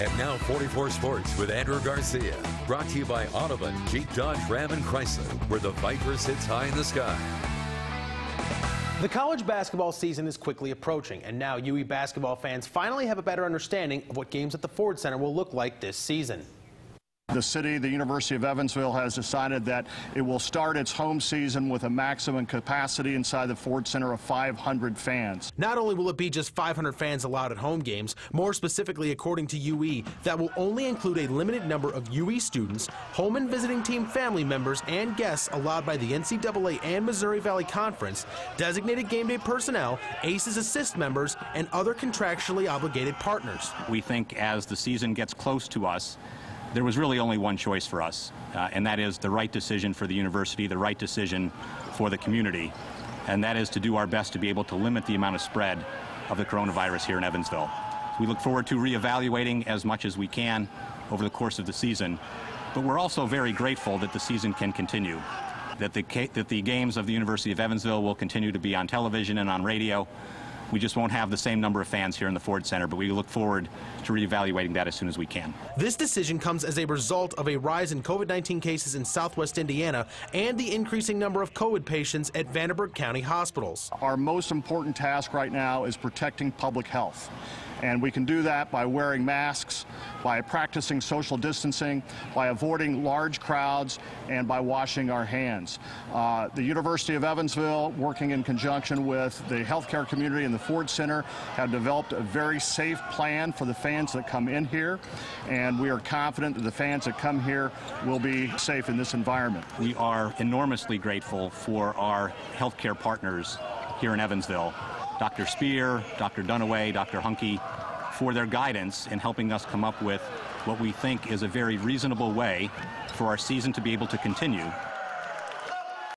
And now 44 Sports with Andrew Garcia. Brought to you by Audubon, Jeep Dodge Ram and Chrysler, where the Viper sits high in the sky. The college basketball season is quickly approaching, and now UE basketball fans finally have a better understanding of what games at the Ford Center will look like this season. The city, the University of Evansville, has decided that it will start its home season with a maximum capacity inside the Ford Center of 500 fans. Not only will it be just 500 fans allowed at home games, more specifically, according to UE, that will only include a limited number of UE students, home and visiting team family members, and guests allowed by the NCAA and Missouri Valley Conference, designated game day personnel, ACES assist members, and other contractually obligated partners. We think as the season gets close to us, there was really only one choice for us, uh, and that is the right decision for the university, the right decision for the community, and that is to do our best to be able to limit the amount of spread of the coronavirus here in Evansville. We look forward to reevaluating as much as we can over the course of the season, but we're also very grateful that the season can continue, that the, that the games of the University of Evansville will continue to be on television and on radio, we just won't have the same number of fans here in the Ford Center, but we look forward to reevaluating that as soon as we can. This decision comes as a result of a rise in COVID-19 cases in southwest Indiana and the increasing number of COVID patients at Vanderburgh County hospitals. Our most important task right now is protecting public health. And we can do that by wearing masks, by practicing social distancing, by avoiding large crowds, and by washing our hands. Uh, the University of Evansville, working in conjunction with the healthcare community and the Ford Center, have developed a very safe plan for the fans that come in here. And we are confident that the fans that come here will be safe in this environment. We are enormously grateful for our healthcare partners here in Evansville. Dr. Spear, Dr. Dunaway, Dr. Huhnke, for their guidance in helping us come up with what we think is a very reasonable way for our season to be able to continue